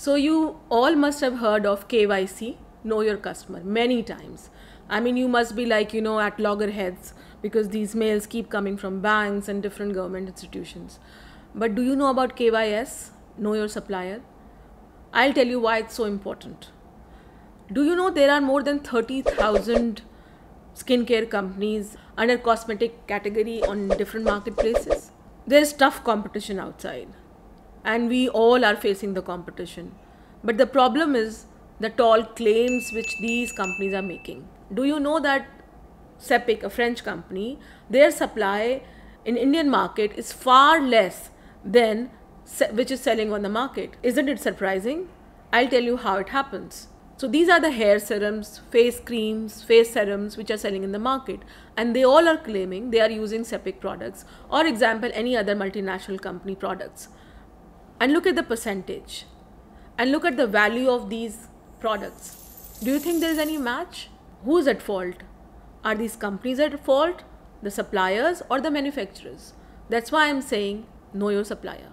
So you all must have heard of KYC, know your customer, many times. I mean, you must be like, you know, at loggerheads because these mails keep coming from banks and different government institutions. But do you know about KYS, know your supplier? I'll tell you why it's so important. Do you know there are more than 30,000 skincare companies under cosmetic category on different marketplaces? There's tough competition outside and we all are facing the competition. But the problem is the tall claims which these companies are making. Do you know that Seppic, a French company, their supply in Indian market is far less than which is selling on the market. Isn't it surprising? I'll tell you how it happens. So these are the hair serums, face creams, face serums which are selling in the market and they all are claiming they are using Seppic products or example any other multinational company products and look at the percentage and look at the value of these products. Do you think there is any match? Who is at fault? Are these companies at fault, the suppliers, or the manufacturers? That's why I'm saying know your supplier.